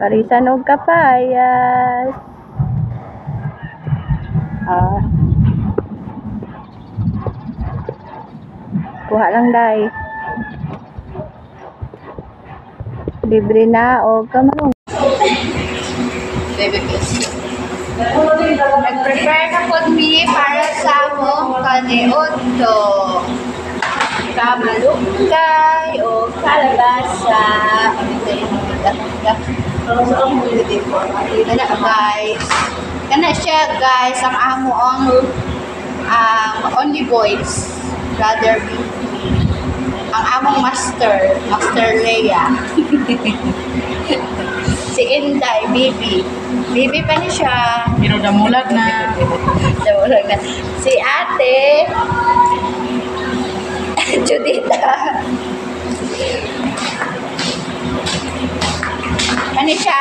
Parisan og kapayas. Ah. Kuha lang dai. Libre na o kamarong. Nag-prepare na po mi para among kaniotto. Kamalunggay o kalabasa. Ito na guys. Kana siya guys ang amo ang um, only boys. Brother B. Ang among master, Master Leia. Si Inday, Bibi. Bibi pa ni siya. Pero damulag na. Nawala na. Si ate, Judita. Ano siya?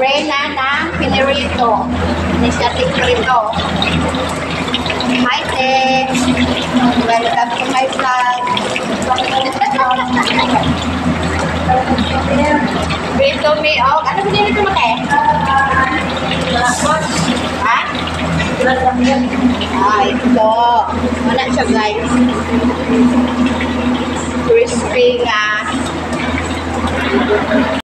Reyna ng Pinirito. Ano siya? Tikrito. Hi, te. Welcome to my vlog. Rito me, oh. Ano ba nito mo, te? Ha? Ah, ito. Wala siya, guys. Crispy nga.